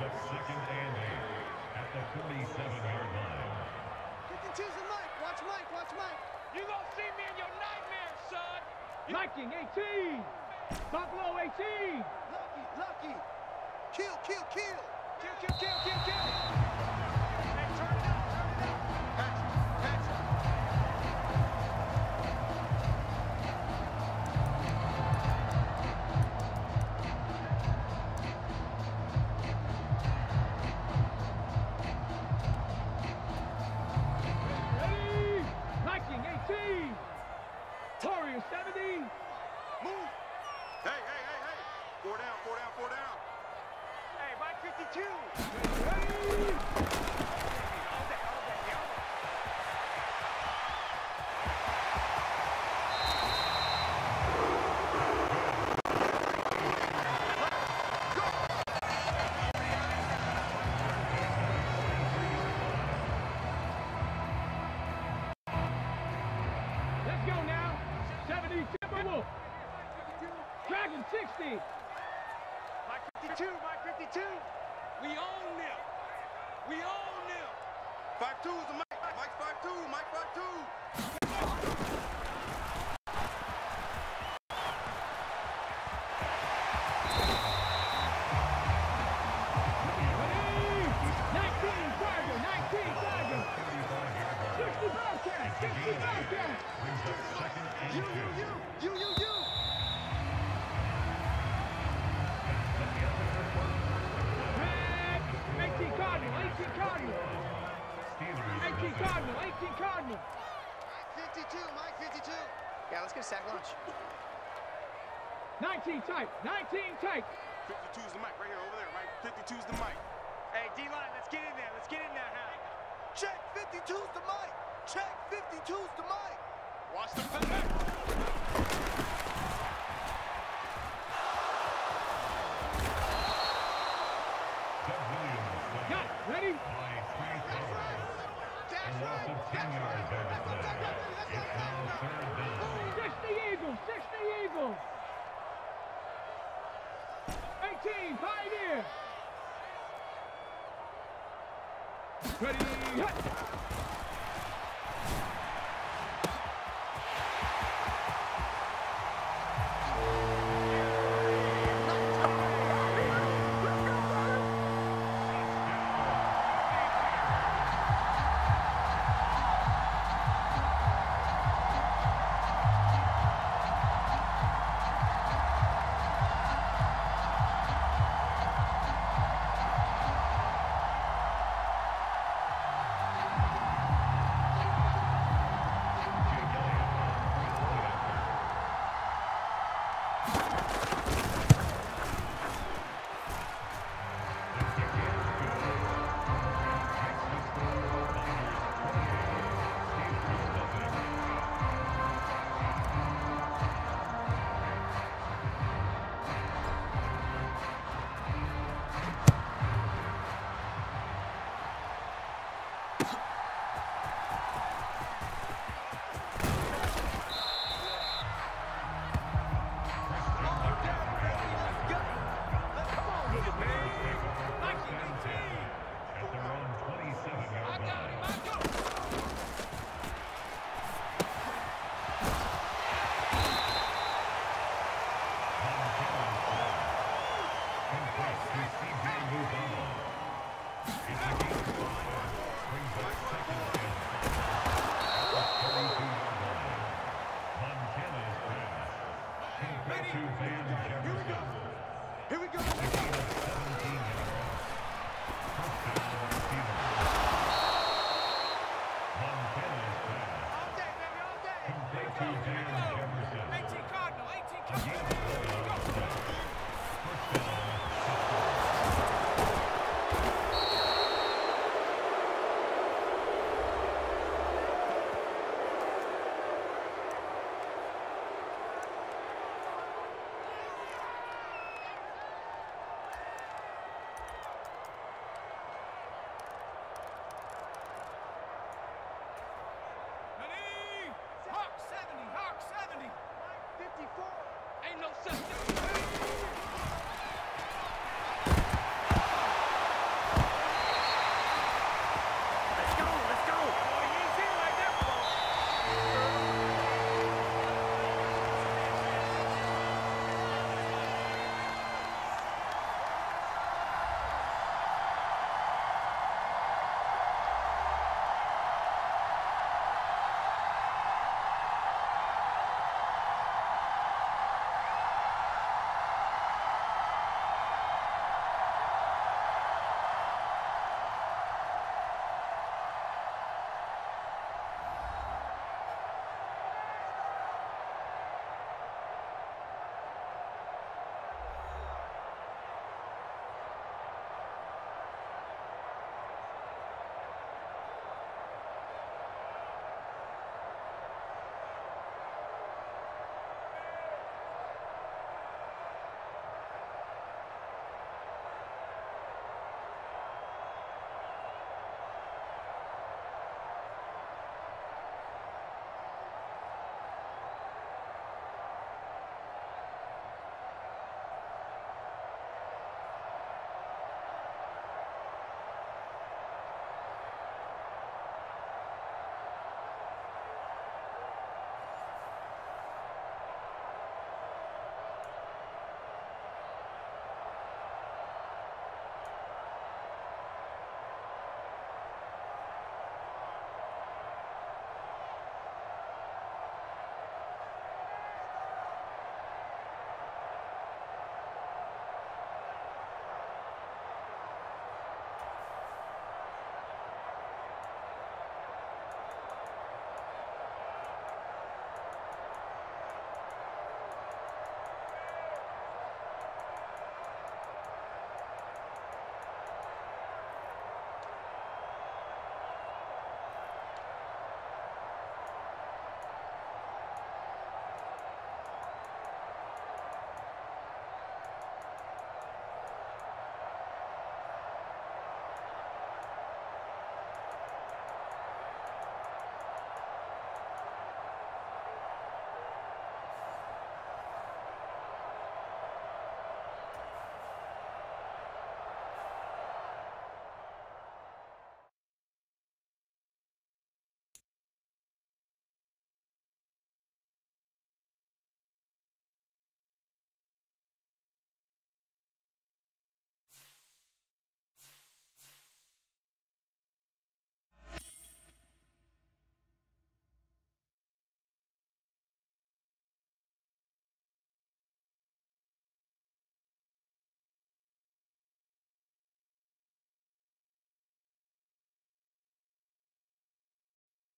up second and eight at the 47-yard line. 52's the Mike. Watch Mike. Watch Mike. You gonna see me in your nightmares, son. Viking 18. Buffalo 18. Lucky. Lucky. Kill. Kill. Kill. Kill, kill, kill, kill, kill. Dragon 60. Mike 52, Mike 52. We own them. We own them. 5-2 is the mic. Mike 5-2. Mike 5-2. 18 Cardinal. Mike 52. Mike 52. Yeah, let's get a sack lunch. 19 type. 19 type. 52 is the Mike right here over there, right? 52 is the Mike. Hey, D-line, let's get in there. Let's get in there, huh? Check 52's the Mike. Check 52's the Mike. Watch the connect. Doug Williams led Got it. Ready? by three yards. Loss of 10 yards on the play. It's now third down. 60 Eagles. 60 Eagles. 18 Pioneer. Ready? Hit. no system.